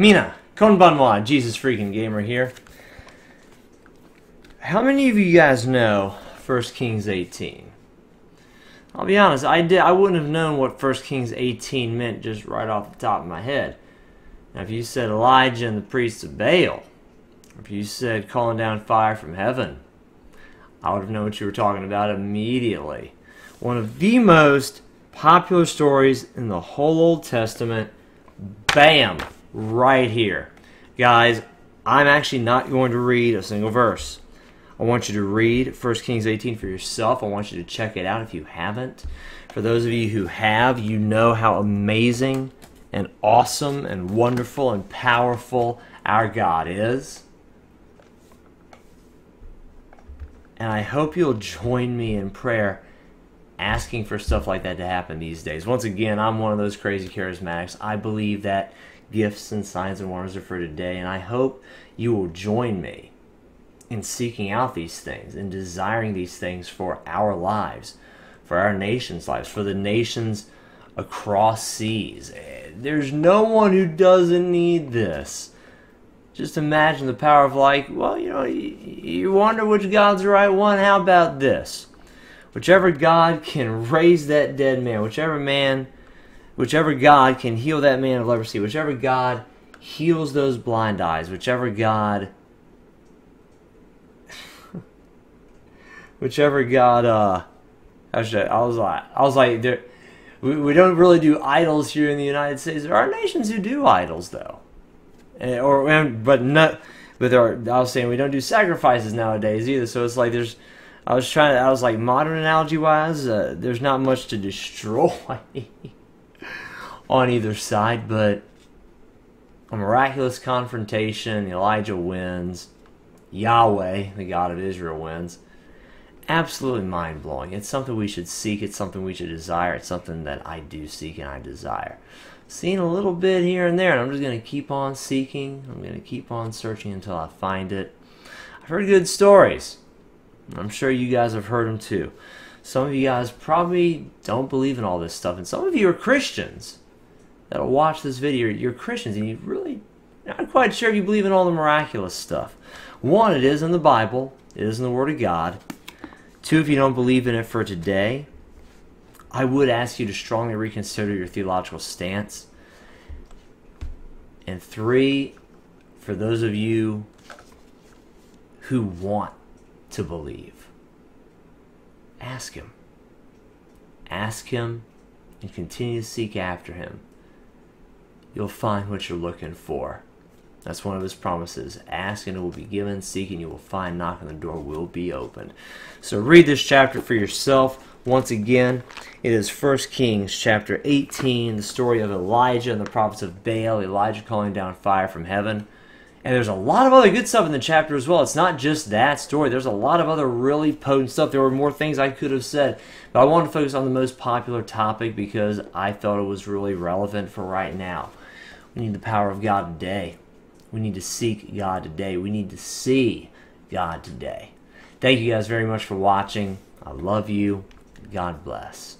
Mina, Konbanwa, Jesus freaking gamer here. How many of you guys know 1 Kings 18? I'll be honest, I did I wouldn't have known what 1 Kings 18 meant just right off the top of my head. Now if you said Elijah and the priests of Baal, if you said calling down fire from heaven, I would have known what you were talking about immediately. One of the most popular stories in the whole Old Testament. Bam! Right here. Guys, I'm actually not going to read a single verse. I want you to read 1 Kings 18 for yourself. I want you to check it out if you haven't. For those of you who have, you know how amazing and awesome and wonderful and powerful our God is. And I hope you'll join me in prayer asking for stuff like that to happen these days. Once again, I'm one of those crazy charismatics. I believe that gifts and signs and wonders are for today, and I hope you will join me in seeking out these things and desiring these things for our lives, for our nation's lives, for the nations across seas. There's no one who doesn't need this. Just imagine the power of like, well, you know, you, you wonder which God's the right one. How about this? Whichever God can raise that dead man, whichever man, whichever God can heal that man of leprosy, whichever God heals those blind eyes, whichever God, whichever God, uh, how should I, I was like, I was like, there, we, we don't really do idols here in the United States. There are nations who do idols, though, and, eh, or but not. But there are, I was saying we don't do sacrifices nowadays either. So it's like there's I was trying to, I was like, modern analogy wise, uh, there's not much to destroy on either side, but a miraculous confrontation, Elijah wins, Yahweh, the God of Israel, wins. Absolutely mind blowing. It's something we should seek, it's something we should desire, it's something that I do seek and I desire. Seen a little bit here and there, and I'm just going to keep on seeking, I'm going to keep on searching until I find it. I've heard good stories I'm sure you guys have heard them too. Some of you guys probably don't believe in all this stuff, and some of you are Christians that'll watch this video. You're Christians, and you're really not quite sure if you believe in all the miraculous stuff. One, it is in the Bible, it is in the Word of God. Two, if you don't believe in it for today, I would ask you to strongly reconsider your theological stance. And three, for those of you who want to believe. Ask Him. Ask Him and continue to seek after Him. You'll find what you're looking for. That's one of his promises. Ask and it will be given. Seek and you will find. Knock and the door will be opened. So read this chapter for yourself. Once again, it is 1 Kings chapter 18, the story of Elijah and the prophets of Baal, Elijah calling down fire from heaven. And there's a lot of other good stuff in the chapter as well. It's not just that story. There's a lot of other really potent stuff. There were more things I could have said. But I wanted to focus on the most popular topic because I felt it was really relevant for right now. We need the power of God today. We need to seek God today. We need to see God today. Thank you guys very much for watching. I love you. God bless.